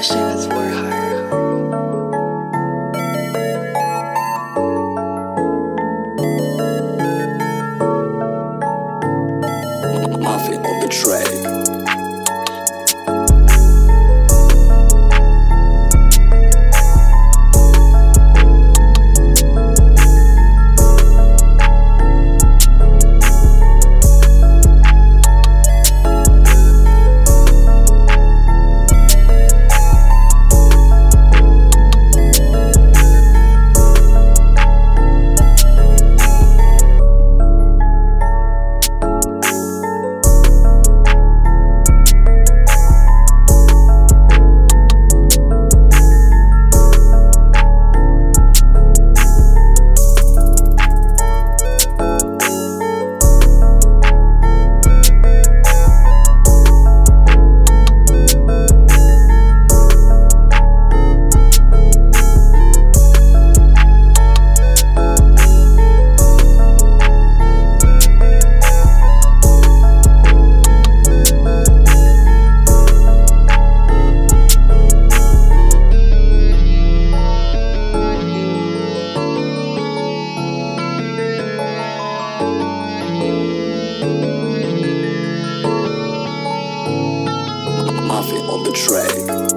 is for hire. Muffin on the track. Muffin on the track.